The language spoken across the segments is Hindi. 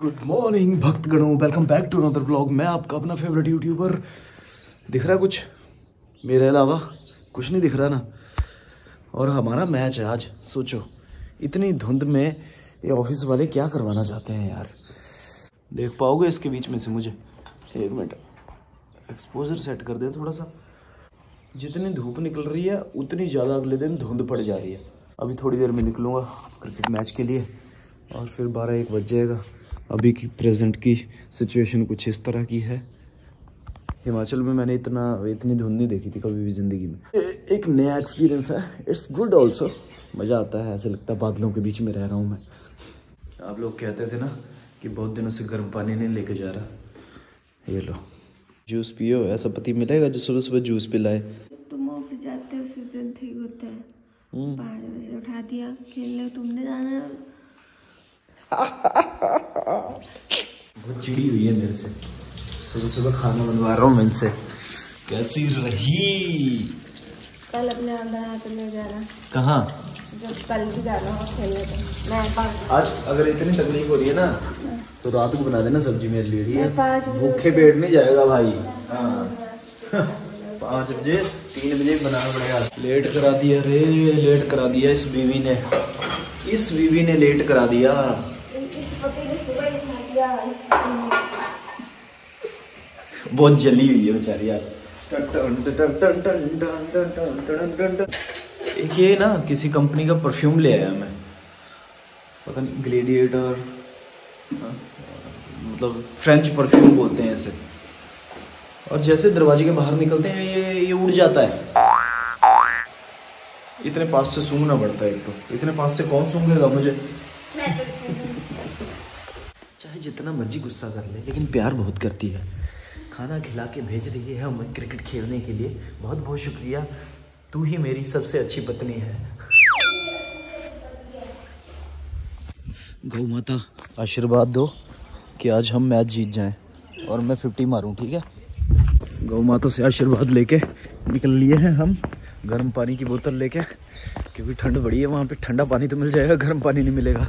Good morning भक्तगणों. Welcome back to another blog मैं आपका अपना फेवरेट यूट्यूबर दिख रहा कुछ? मेरे अलावा कुछ नहीं दिख रहा ना। और हमारा मैच है आज, सोचो। इतनी धुंध में ये ऑफ़िस वाले क्या करवाना चाहते हैं यार? देख पाओगे इसके बीच में से मुझे? एक मिनट। एक्सपोजर सेट कर दें थोड़ा सा। जितनी धूप निकल रही है, उतनी ज़्यादा अगले दिन धुंध पड़ जा रही है। अभी थोड़ी देर में निकलूँगा क्रिकेट मैच के लिए। और फिर बारह एक बज जाएगा। अभी की प्रेजेंट की सिचुएशन कुछ इस तरह की है। हिमाचल में मैंने इतना इतनी धुंध नहीं देखी थी कभी भी ज़िंदगी में। ए- एक नया एक्सपीरियंस है। इट्स गुड ऑल्सो मज़ा आता है ऐसे लगता है बादलों के बीच में रह रहा हूँ मैं। आप लोग कहते थे ना कि बहुत दिनों से गर्म पानी नहीं लेके जा रहा। ये लो। जूस पियो ऐसा पति मिलेगा जो सुबह सुबह जूस पिलाए। तुम ऑफ़िस जाते हो उसी दिन ठीक होता है। हम्म। पाँच बजे उठा दिया खेलने तुमने जाना बहुत चिड़ी हुई है मेरे से। सुबह सुबह खाना बनवा रहा हूँ मैं इनसे। कैसी रही? कल अपने अंदर जाना। कहाँ? कल भी जाना खेलने तो। मैं आज अगर इतनी तकलीफ़ हो रही है ना तो रात को बना देना सब्ज़ी मेरे लिए ठीक है? भूखे पेट नहीं जाएगा भाई। हाँ। पाँच बजे तीन बजे बनाना पड़ेगा। लेट करा दिया रे लेट करा दिया इस बीवी ने। इस बीवी ने लेट करा दिया। बहुत जली हुई है बेचारी आज। एक ये ना, किसी कंपनी का परफ्यूम ले आया मैं। पता नहीं ग्लेडिएटर मतलब फ्रेंच परफ्यूम बोलते हैं ऐसे और जैसे दरवाजे के बाहर निकलते हैं, ये ये उड़ जाता है। इतने पास से सूंघना पड़ता है एक तो। इतने पास से कौन सूंघेगा मुझे? चाहे जितना मर्ज़ी गुस्सा कर ले लेकिन प्यार बहुत करती है। खाना खिला के भेज रही है हमें क्रिकेट खेलने के लिए। बहुत बहुत शुक्रिया। तू ही मेरी सबसे अच्छी पत्नी है। गौ माता आशीर्वाद दो कि आज हम मैच जीत जाएँ और मैं फिफ्टी मारूं ठीक है? गौ माता से आशीर्वाद लेके निकल लिए हैं हम गर्म पानी की बोतल लेके क्योंकि ठंड बड़ी है वहाँ पे ठंडा पानी तो मिल जाएगा गर्म पानी नहीं मिलेगा।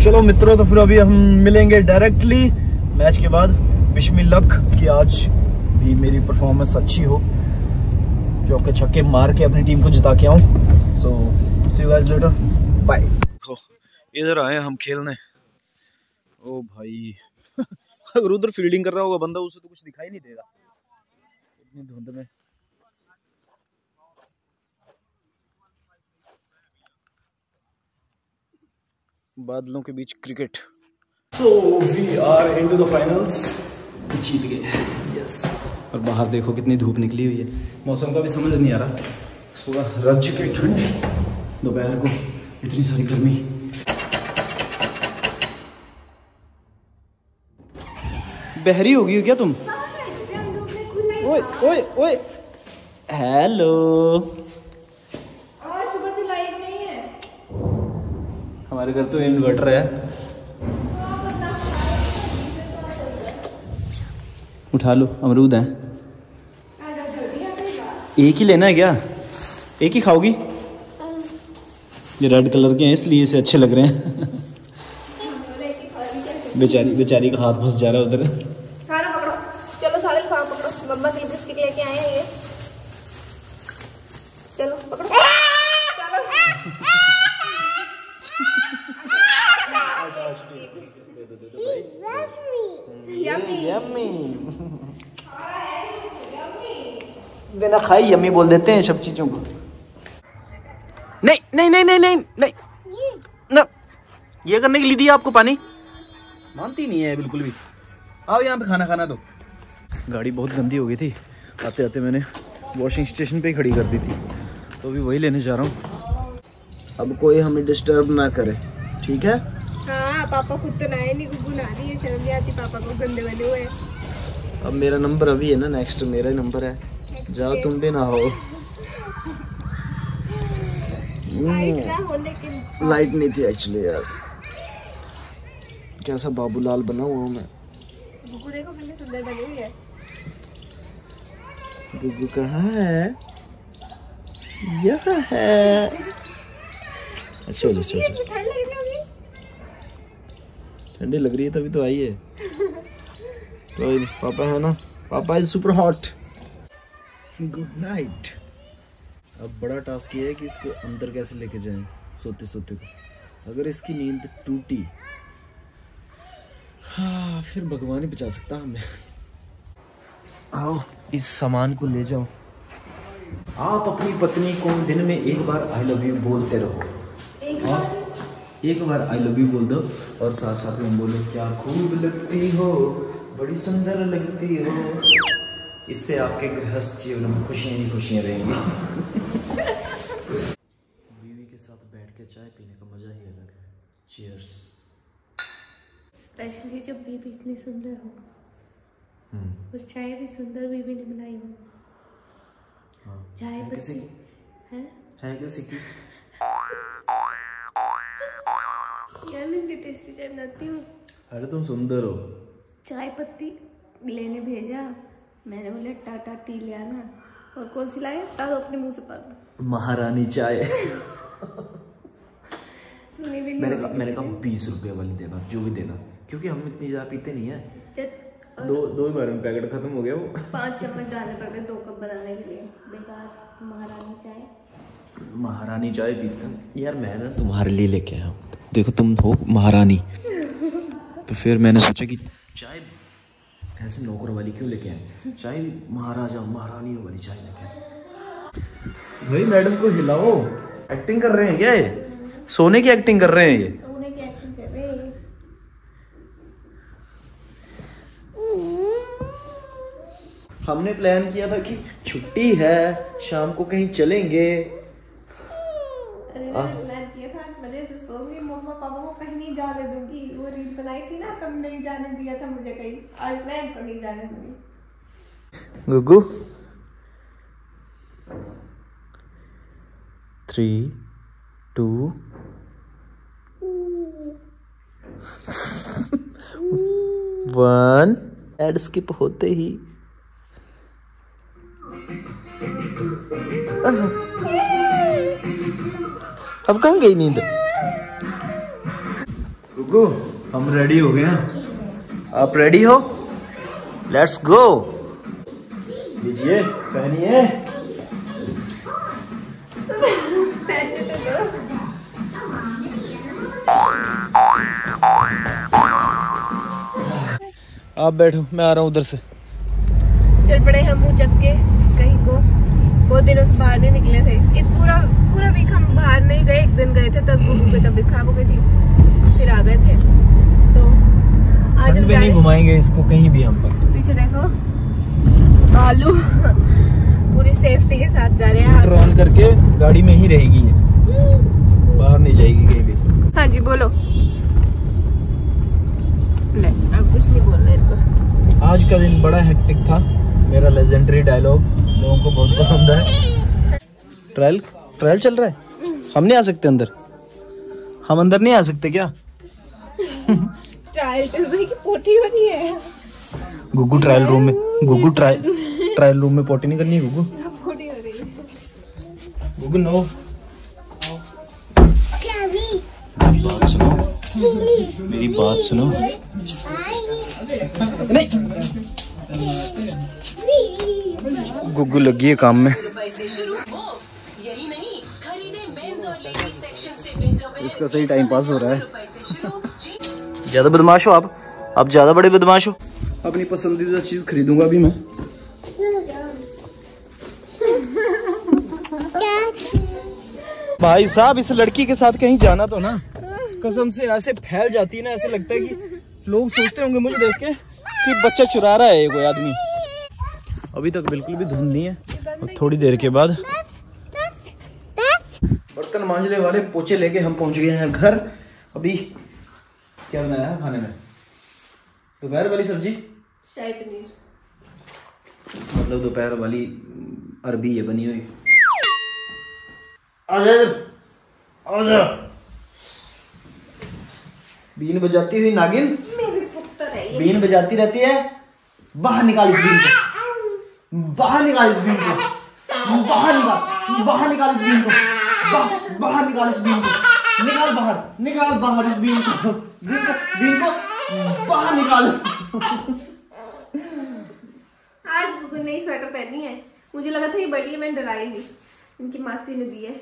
चलो मित्रों तो फिर अभी हम मिलेंगे डायरेक्टली मैच के बाद। विश मी लक कि आज भी मेरी परफॉर्मेंस अच्छी हो। चौके छक्के मार के अपनी टीम को जिता के आऊँ। So see you guys later bye इधर आए हम खेलने। ओ भाई। अगर उधर फील्डिंग कर रहा होगा, बंदा उसे तो कुछ दिखाई नहीं देगा। इतनी धुंध में। बादलों के बीच cricket. So we are into the finals जीत गए यस और बाहर देखो कितनी धूप निकली हुई है। मौसम का भी समझ नहीं आ रहा। सुबह रज के ठंड दोपहर को इतनी सारी गर्मी। बहरी होगी क्या तुम? ओए ओए ओए। हेलो आज सुबह से लाइट नहीं है हमारे घर तो इन्वर्टर है। उठा लो, अमरूद हैं। एक ही लेना है क्या? एक ही खाओगी? ये रेड कलर के हैं, इसलिए इसे अच्छे लग रहे हैं। बेचारी बेचारी का हाथ फंस जा रहा है उधर। चलो सारे पकड़ो। मम्मा लेके आए हैं ये। चलो, पकड़ो चलो बिना खाई यम्मी बोल देते हैं सब चीज़ों को नहीं नहीं नहीं नहीं नहीं नहीं ना ये करने के लिए दिया आपको पानी मानती नहीं है बिल्कुल भी आओ यहाँ पे खाना खाना दो गाड़ी बहुत गंदी हो गई थी आते आते मैंने वॉशिंग स्टेशन पे ही खड़ी कर दी थी तो अभी वही लेने जा रहा हूँ अब कोई हमें डिस्टर्ब ना करे ठीक है हाँ पापा खुद तो नहाए नहीं गुगू नहा रही है शर्म नहीं आती पापा को गंदे बने हुए हैं। अब मेरा नंबर अभी है ना नेक्स्ट मेरा ही नंबर है। जाओ तुम भी ना हो। के लाइट नहीं थी एक्चुअली यार। कैसा बाबूलाल बना हुआ हूँ मैं। गुगू देखो कितनी सुंदर बनी हुई है। गुगू कहाँ है? यहाँ है। अच्छा चलो चलो ठंड लग रही है तभी तो आई है। नहीं पापा है ना पापा is super hot. Good night अब बड़ा टास्क ये है कि इसको अंदर कैसे लेके जाएँ सोते सोते को। अगर इसकी नींद टूटी हाँ फिर भगवान ही बचा सकता हमें। आओ इस सामान को ले जाओ। आप अपनी पत्नी को दिन में एक बार आई लव यू बोलते रहो। एक बार आई लव यू बोल दो और साथ साथ में बोलो क्या खूब लगती हो बड़ी सुंदर लगती हो। इससे आपके गृहस्थ जीवन में खुशियाँ ही खुशियाँ रहेंगी। बीवी के साथ बैठ के चाय पीने का मज़ा ही अलग है। चीयर्स स्पेशली जब बीबी इतनी सुंदर हो। हम्म। और चाय भी सुंदर बीबी ने बनाई हो। हाँ। चाय है किसी की है? है किसी की? यार मैं इतनी टेस्टी चाय बनाती हूँ। अरे तुम सुंदर हो। चाय पत्ती लेने भेजा। मैंने बोला टाटा टी ले आना। और कौन सी लाए ता दो अपने मुँह से पा महारानी चाय। सुनी भी नहीं मैंने कहा मैंने कहा बीस रुपए वाली देना जो भी देना। क्योंकि हम इतनी ज़्यादा पीते नहीं है। दो दो ही बार में पैकेट खत्म हो गया वो। पाँच चम्मच डालने पड़ गए दो कप बनाने के लिए। बेकार महारानी चाय। महारानी चाय पीते हैं। यार मैं ना तुम्हारे लिए लेके आया हूँ। देखो तुम हो महारानी। तो फिर मैंने सोचा कि चाय ऐसे नौकर वाली क्यों लेके आए? चाय महाराजा महारानियों वाली चाय लेके आए। भाई मैडम को हिलाओ। एक्टिंग कर रहे हैं क्या ये? सोने की एक्टिंग कर रहे हैं ये? हमने प्लान किया था कि छुट्टी है शाम को कहीं चलेंगे। प्लान किया था मज़े से सोऊँगी मम्मा पापा को कहीं नहीं जाने दूँगी। वो रील बनाई थी ना तब नहीं जाने दिया था मुझे कहीं। आज मैं इनको नहीं जाने दूँगी। Gugu. Three two one ad skip होते ही। अब कहाँ गई नींद? गुगू हम रेडी हो गए हैं। आप रेडी हो? लेट्स गो लीजिए पहनिए। आप बैठो मैं आ रहा हूँ उधर से। चल पड़े हम मुँह चक के कहीं को। बहुत दिनों से बाहर नहीं निकले थे। इस पूरा पूरा वीक हम बाहर नहीं गए एक दिन गए थे तब गुगू की तबीयत खराब हो गई थी। फिर आ गए थे। तो आज हम नहीं घुमाएँगे इसको कहीं भी हम पीछे देखो आलू। पूरी सेफ्टी के साथ जा रहे हैं ऑन करके गाड़ी में ही रहेगी ये। बाहर नहीं जाएगी कहीं भी। हाँ जी बोलो। ले अब कुछ नहीं बोलना इनको। आज का दिन बड़ा हेक्टिक था। मेरा लेजेंडरी डायलॉग लोगों को बहुत पसंद है। ट्रायल ट्रायल चल रहा है? हम नहीं आ सकते अंदर। हम अंदर नहीं आ सकते क्या? ट्रायल चल रही की पोटी हो रही है? गुगू ट्रायल रूम में गुगू ट्रायल ट्रायल रूम में पोटी नहीं करनी है गुगू? पोटी हो रही है। गुगू नो बात सुनो। मेरी बात सुनो। नहीं। गुगू लगी है काम में। इसका सही टाइम पास हो रहा है। ज़्यादा बदमाश हो आप। आप ज़्यादा बड़े बदमाश हो। अपनी पसंदीदा चीज़ खरीदूँगा अभी मैं। भाई साहब इस लड़की के साथ कहीं जाना तो ना। कसम से ऐसे फैल जाती है ना ऐसे लगता है कि लोग सोचते होंगे मुझे देख के कि बच्चा चुरा रहा है ये कोई आदमी। अभी तक बिल्कुल भी धुंध नहीं है। और थोड़ी देर के बाद बर्तन मांजने वाले पोचे लेके हम पहुँच गए हैं घर। अभी क्या बनाया है खाने में? दोपहर वाली सब्ज़ी? शाही पनीर। मतलब दोपहर वाली अरबी है बनी हुई। आजा। बीन बजाती हुई नागिन? मेरे पुत्र है ये। बीन बजाती रहती है? बाहर निकाल इस बीन को। बाहर निकाल इस बीन को। बाहर निकाल बाहर निकाल इस बीन को। बाहर निकाल इस बीन को। निकाल बाहर निकाल बाहर इस बीन को। बीन को बीन को बाहर निकाल। आज गुगु नई स्वेटर पहनी है। मुझे लगा था ये बड़ी है मैंने डलाई नहीं। इनकी मासी ने दी है।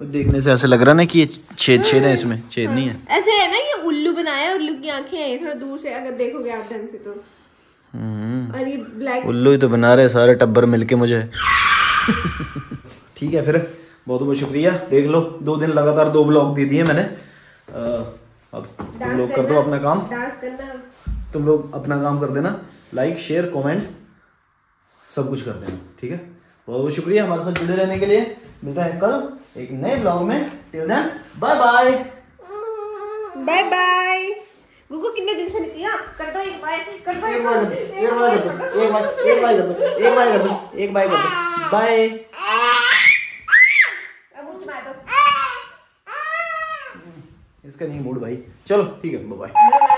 देखने से ऐसे लग रहा ना कि ये छेद छेद है इसमें छेद नहीं है। ऐसे है ना ये उल्लू बनाया है उल्लू की आँखें हैं थोड़ा दूर से अगर देखोगे आप ढंग से तो। हम्म, और ये ब्लैक उल्लू ही तो बना रहे सारे टब्बर मिलके मुझे। ठीक है फिर। बहुत बहुत शुक्रिया। देख लो दो दिन लगातार दो ब्लॉग दे दिए मैंने। अब तुम लोग कर दो अपना काम। करना। तुम लोग अपना काम कर देना। लाइक शेयर कमेंट सब कुछ कर देना ठीक है? बहुत बहुत शुक्रिया हमारे साथ जुड़े रहने के लिए। मिलता है कल एक नए ब्लॉग में। Till then bye bye bye bye गुगु कितने दिन से नहीं किया कर दो एक बाय कर दो एक दो एक बार एक बार कर दो एक बार कर दो एक बार कर दो। बाय अब मुँह चुमा दो इसका नहीं मूड भाई। चलो ठीक है बाय